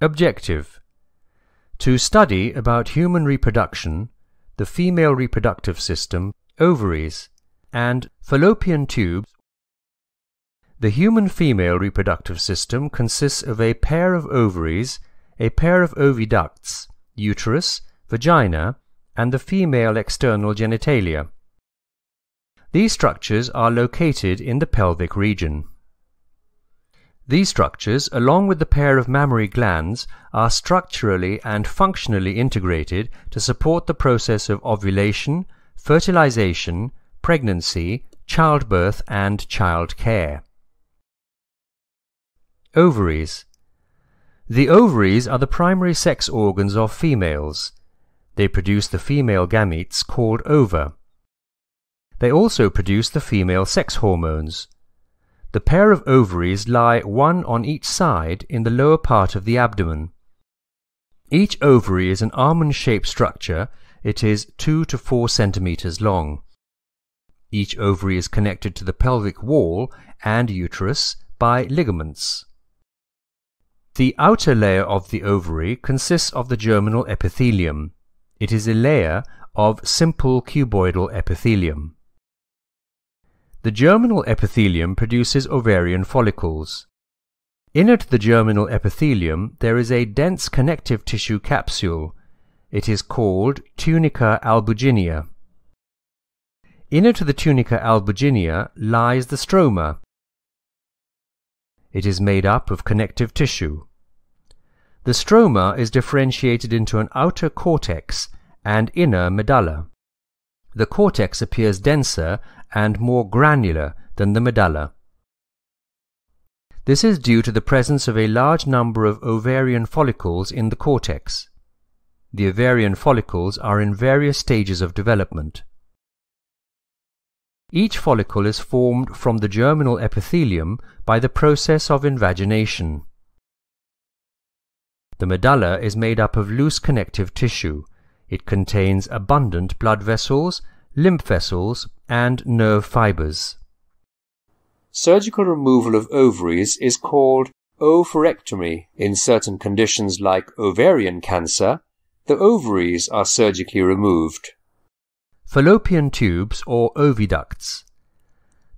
Objective To study about human reproduction, the female reproductive system, ovaries, and fallopian tubes. The human female reproductive system consists of a pair of ovaries, a pair of oviducts, uterus, vagina, and the female external genitalia. These structures are located in the pelvic region. These structures, along with the pair of mammary glands, are structurally and functionally integrated to support the process of ovulation, fertilization, pregnancy, childbirth, and child care. Ovaries The ovaries are the primary sex organs of females. They produce the female gametes called ova. They also produce the female sex hormones. The pair of ovaries lie one on each side in the lower part of the abdomen. Each ovary is an almond-shaped structure. It is 2 to 4 centimeters long. Each ovary is connected to the pelvic wall and uterus by ligaments. The outer layer of the ovary consists of the germinal epithelium. It is a layer of simple cuboidal epithelium. The germinal epithelium produces ovarian follicles. Inner to the germinal epithelium there is a dense connective tissue capsule. It is called tunica albuginea. Inner to the tunica albuginea lies the stroma. It is made up of connective tissue. The stroma is differentiated into an outer cortex and inner medulla. The cortex appears denser and more granular than the medulla. This is due to the presence of a large number of ovarian follicles in the cortex. The ovarian follicles are in various stages of development. Each follicle is formed from the germinal epithelium by the process of invagination. The medulla is made up of loose connective tissue. It contains abundant blood vessels lymph vessels, and nerve fibers. Surgical removal of ovaries is called oophorectomy. In certain conditions like ovarian cancer, the ovaries are surgically removed. Fallopian tubes or oviducts.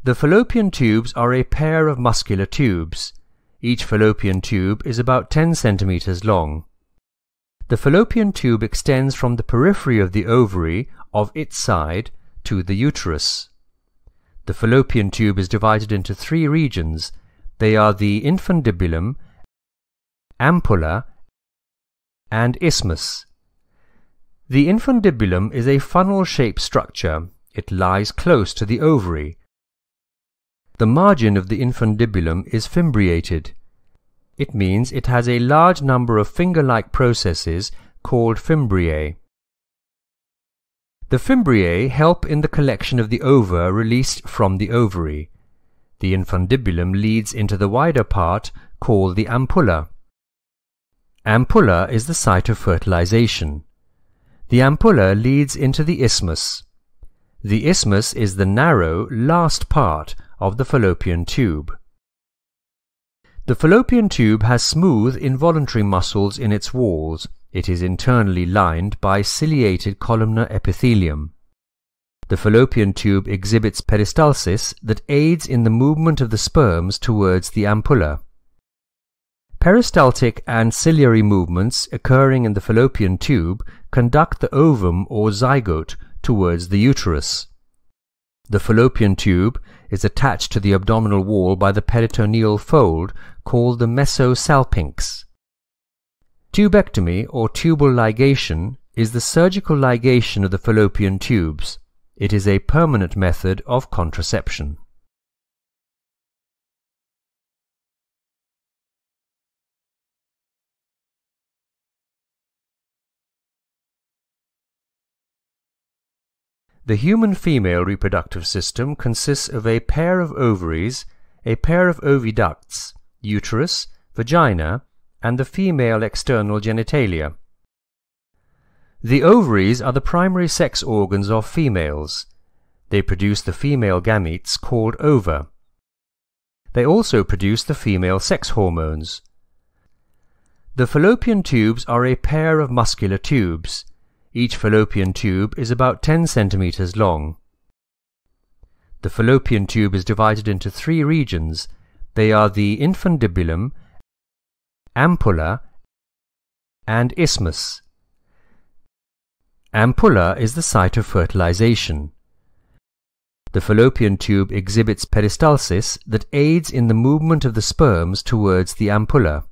The fallopian tubes are a pair of muscular tubes. Each fallopian tube is about 10 centimeters long. The fallopian tube extends from the periphery of the ovary of its side to the uterus. The fallopian tube is divided into three regions. They are the infundibulum, ampulla, and isthmus. The infundibulum is a funnel-shaped structure. It lies close to the ovary. The margin of the infundibulum is fimbriated. It means it has a large number of finger-like processes called fimbriae. The fimbriae help in the collection of the ova released from the ovary. The infundibulum leads into the wider part called the ampulla. Ampulla is the site of fertilization. The ampulla leads into the isthmus. The isthmus is the narrow, last part of the fallopian tube. The fallopian tube has smooth involuntary muscles in its walls it is internally lined by ciliated columnar epithelium. The fallopian tube exhibits peristalsis that aids in the movement of the sperms towards the ampulla. Peristaltic and ciliary movements occurring in the fallopian tube conduct the ovum or zygote towards the uterus. The fallopian tube is attached to the abdominal wall by the peritoneal fold called the mesosalpinx. Tubectomy or tubal ligation is the surgical ligation of the fallopian tubes. It is a permanent method of contraception. The human female reproductive system consists of a pair of ovaries, a pair of oviducts, uterus, vagina, and the female external genitalia. The ovaries are the primary sex organs of females. They produce the female gametes called ova. They also produce the female sex hormones. The fallopian tubes are a pair of muscular tubes. Each fallopian tube is about 10 centimeters long. The fallopian tube is divided into three regions. They are the infundibulum, ampulla, and isthmus. Ampulla is the site of fertilization. The fallopian tube exhibits peristalsis that aids in the movement of the sperms towards the ampulla.